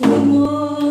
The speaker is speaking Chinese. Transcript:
我。